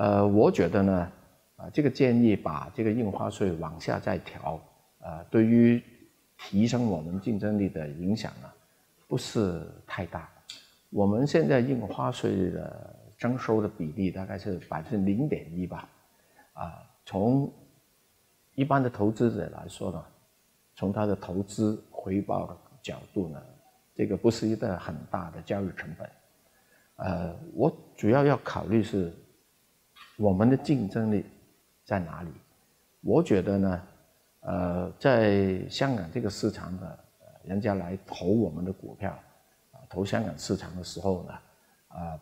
呃，我觉得呢，啊，这个建议把这个印花税往下再调，啊，对于提升我们竞争力的影响呢，不是太大。我们现在印花税的征收的比例大概是百分之零点一吧，啊，从一般的投资者来说呢，从他的投资回报的角度呢，这个不是一个很大的交易成本。呃，我主要要考虑是我们的竞争力在哪里。我觉得呢，呃，在香港这个市场的人家来投我们的股票。啊投香港市场的时候呢，啊，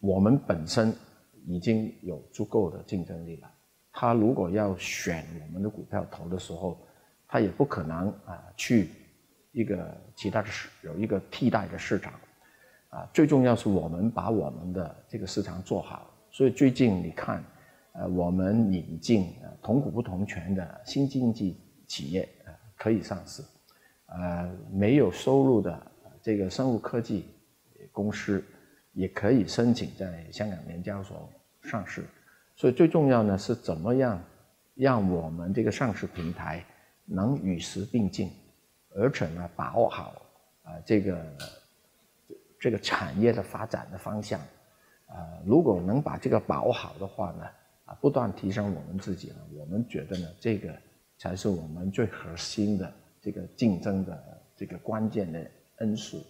我们本身已经有足够的竞争力了。他如果要选我们的股票投的时候，他也不可能啊去一个其他的市有一个替代的市场，啊，最重要是我们把我们的这个市场做好。所以最近你看，呃，我们引进同股不同权的新经济企业啊可以上市，呃，没有收入的。这个生物科技公司也可以申请在香港联交所上市，所以最重要呢是怎么样让我们这个上市平台能与时并进，而且呢把握好啊这个这个产业的发展的方向啊，如果能把这个把握好的话呢啊，不断提升我们自己呢，我们觉得呢这个才是我们最核心的这个竞争的这个关键的。因素。